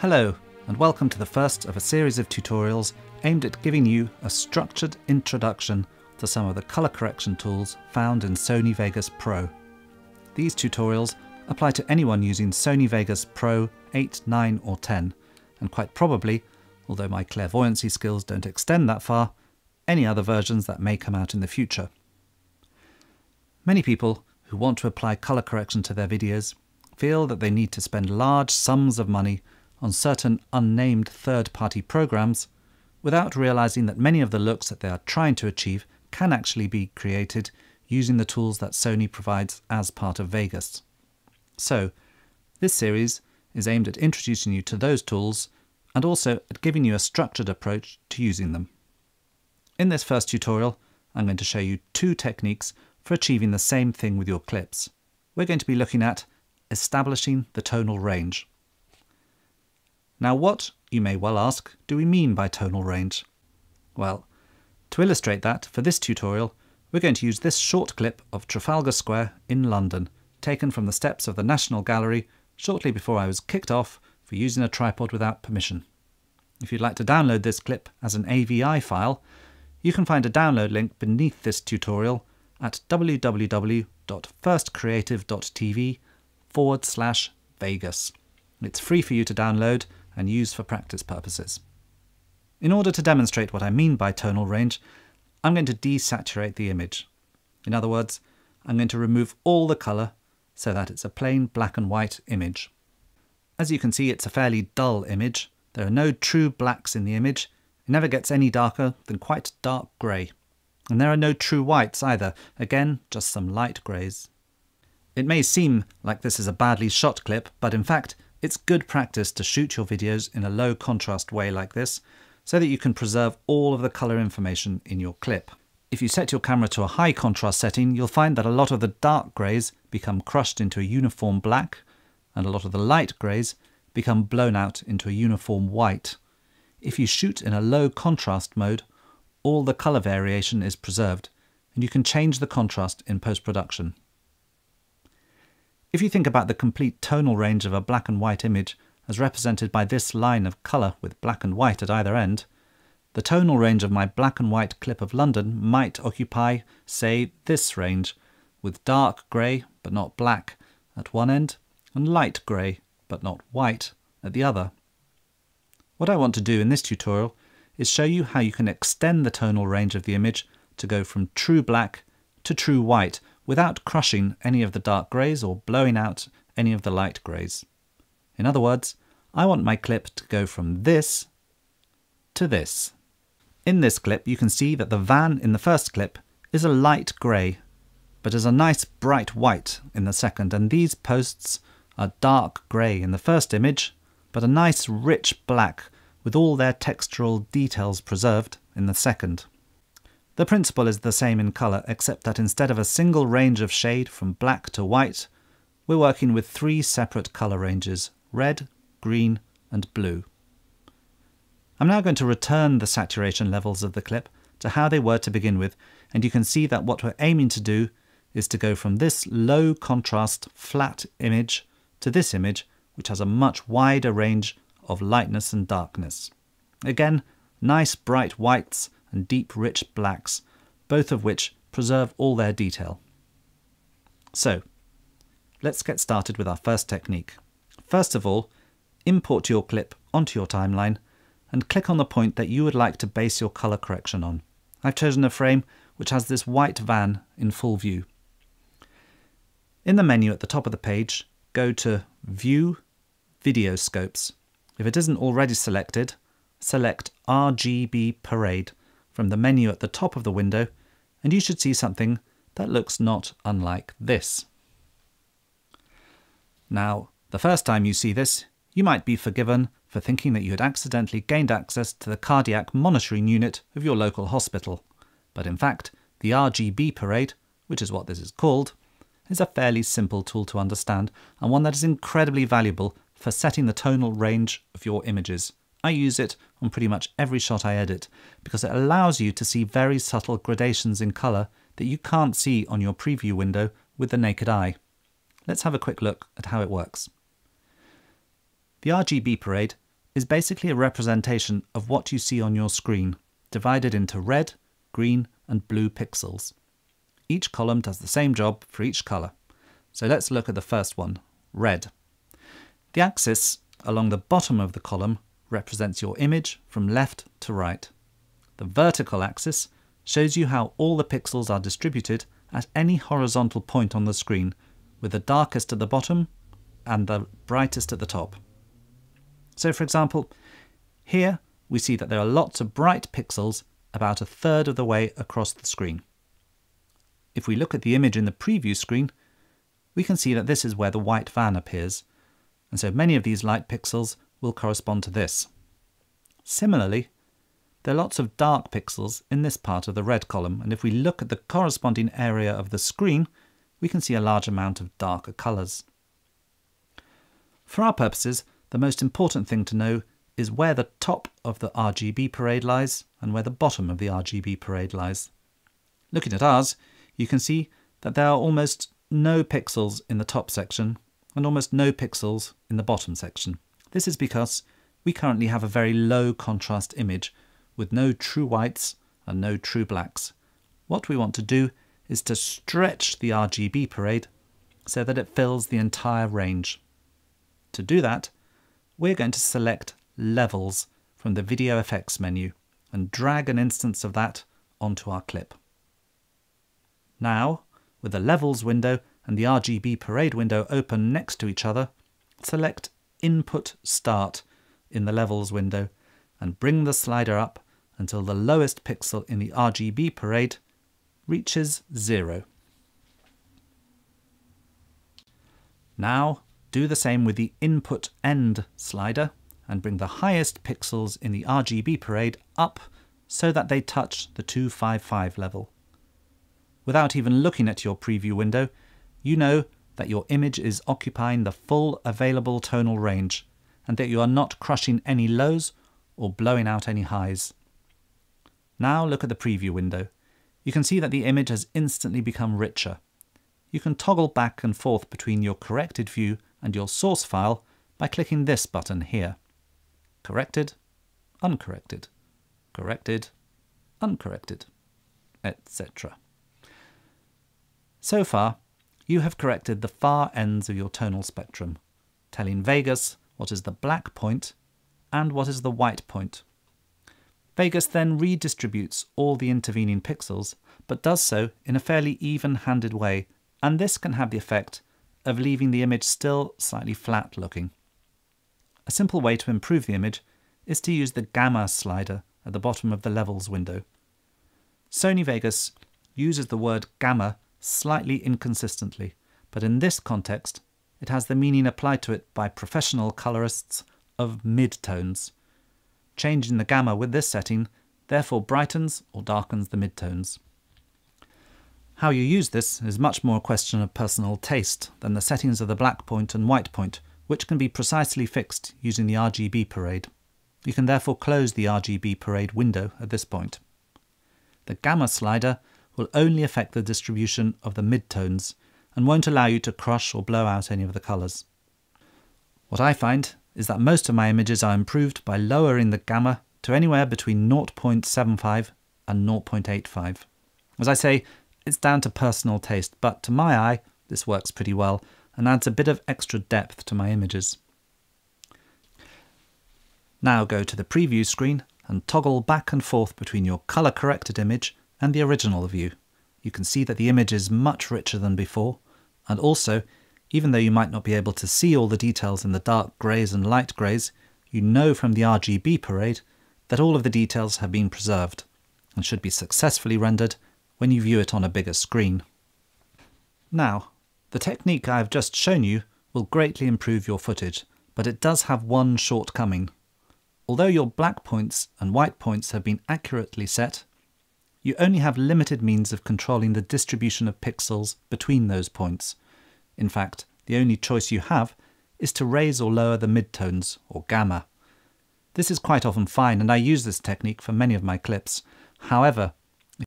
Hello, and welcome to the first of a series of tutorials aimed at giving you a structured introduction to some of the colour correction tools found in Sony Vegas Pro. These tutorials apply to anyone using Sony Vegas Pro 8, 9 or 10, and quite probably, although my clairvoyancy skills don't extend that far, any other versions that may come out in the future. Many people who want to apply colour correction to their videos feel that they need to spend large sums of money on certain unnamed third-party programs without realizing that many of the looks that they are trying to achieve can actually be created using the tools that Sony provides as part of Vegas. So, this series is aimed at introducing you to those tools and also at giving you a structured approach to using them. In this first tutorial, I'm going to show you two techniques for achieving the same thing with your clips. We're going to be looking at establishing the tonal range. Now what, you may well ask, do we mean by tonal range? Well, to illustrate that, for this tutorial, we're going to use this short clip of Trafalgar Square in London, taken from the steps of the National Gallery shortly before I was kicked off for using a tripod without permission. If you'd like to download this clip as an AVI file, you can find a download link beneath this tutorial at www.firstcreative.tv forward slash Vegas. It's free for you to download and used for practice purposes. In order to demonstrate what I mean by tonal range, I'm going to desaturate the image. In other words, I'm going to remove all the colour so that it's a plain black and white image. As you can see, it's a fairly dull image. There are no true blacks in the image. It never gets any darker than quite dark grey. And there are no true whites either. Again, just some light greys. It may seem like this is a badly shot clip, but in fact, it's good practice to shoot your videos in a low contrast way like this, so that you can preserve all of the colour information in your clip. If you set your camera to a high contrast setting, you'll find that a lot of the dark greys become crushed into a uniform black, and a lot of the light greys become blown out into a uniform white. If you shoot in a low contrast mode, all the colour variation is preserved, and you can change the contrast in post-production. If you think about the complete tonal range of a black and white image as represented by this line of colour with black and white at either end, the tonal range of my black and white clip of London might occupy, say, this range, with dark grey but not black at one end and light grey but not white at the other. What I want to do in this tutorial is show you how you can extend the tonal range of the image to go from true black to true white without crushing any of the dark greys or blowing out any of the light greys. In other words, I want my clip to go from this to this. In this clip you can see that the van in the first clip is a light grey, but is a nice bright white in the second, and these posts are dark grey in the first image, but a nice rich black with all their textural details preserved in the second. The principle is the same in colour, except that instead of a single range of shade from black to white, we're working with three separate colour ranges, red, green and blue. I'm now going to return the saturation levels of the clip to how they were to begin with, and you can see that what we're aiming to do is to go from this low contrast flat image to this image, which has a much wider range of lightness and darkness. Again, nice bright whites and deep rich blacks, both of which preserve all their detail. So, let's get started with our first technique. First of all, import your clip onto your timeline and click on the point that you would like to base your colour correction on. I've chosen a frame which has this white van in full view. In the menu at the top of the page, go to View Video Scopes. If it isn't already selected, select RGB Parade from the menu at the top of the window and you should see something that looks not unlike this. Now, the first time you see this, you might be forgiven for thinking that you had accidentally gained access to the cardiac monitoring unit of your local hospital. But in fact, the RGB parade, which is what this is called, is a fairly simple tool to understand and one that is incredibly valuable for setting the tonal range of your images. I use it on pretty much every shot I edit because it allows you to see very subtle gradations in colour that you can't see on your preview window with the naked eye. Let's have a quick look at how it works. The RGB parade is basically a representation of what you see on your screen, divided into red, green, and blue pixels. Each column does the same job for each colour. So let's look at the first one, red. The axis along the bottom of the column represents your image from left to right. The vertical axis shows you how all the pixels are distributed at any horizontal point on the screen, with the darkest at the bottom and the brightest at the top. So for example, here we see that there are lots of bright pixels about a third of the way across the screen. If we look at the image in the preview screen, we can see that this is where the white van appears, and so many of these light pixels will correspond to this. Similarly, there are lots of dark pixels in this part of the red column, and if we look at the corresponding area of the screen, we can see a large amount of darker colours. For our purposes, the most important thing to know is where the top of the RGB parade lies and where the bottom of the RGB parade lies. Looking at ours, you can see that there are almost no pixels in the top section and almost no pixels in the bottom section. This is because we currently have a very low contrast image with no true whites and no true blacks. What we want to do is to stretch the RGB parade so that it fills the entire range. To do that, we're going to select Levels from the Video Effects menu and drag an instance of that onto our clip. Now, with the Levels window and the RGB Parade window open next to each other, select Input Start in the Levels window and bring the slider up until the lowest pixel in the RGB Parade reaches zero. Now do the same with the Input End slider and bring the highest pixels in the RGB Parade up so that they touch the 255 level. Without even looking at your preview window, you know that your image is occupying the full available tonal range and that you are not crushing any lows or blowing out any highs. Now look at the preview window. You can see that the image has instantly become richer. You can toggle back and forth between your corrected view and your source file by clicking this button here. Corrected, uncorrected, corrected, uncorrected, etc. So far, you have corrected the far ends of your tonal spectrum, telling Vegas what is the black point and what is the white point. Vegas then redistributes all the intervening pixels, but does so in a fairly even-handed way, and this can have the effect of leaving the image still slightly flat looking. A simple way to improve the image is to use the Gamma slider at the bottom of the Levels window. Sony Vegas uses the word gamma slightly inconsistently, but in this context, it has the meaning applied to it by professional colorists of midtones. Changing the gamma with this setting therefore brightens or darkens the midtones. How you use this is much more a question of personal taste than the settings of the black point and white point, which can be precisely fixed using the RGB parade. You can therefore close the RGB parade window at this point. The gamma slider will only affect the distribution of the midtones and won't allow you to crush or blow out any of the colours. What I find is that most of my images are improved by lowering the gamma to anywhere between 0.75 and 0.85. As I say, it's down to personal taste, but to my eye, this works pretty well and adds a bit of extra depth to my images. Now go to the preview screen and toggle back and forth between your colour corrected image and the original view. You can see that the image is much richer than before, and also, even though you might not be able to see all the details in the dark greys and light greys, you know from the RGB parade that all of the details have been preserved and should be successfully rendered when you view it on a bigger screen. Now, the technique I have just shown you will greatly improve your footage, but it does have one shortcoming. Although your black points and white points have been accurately set, you only have limited means of controlling the distribution of pixels between those points. In fact, the only choice you have is to raise or lower the midtones, or gamma. This is quite often fine, and I use this technique for many of my clips. However,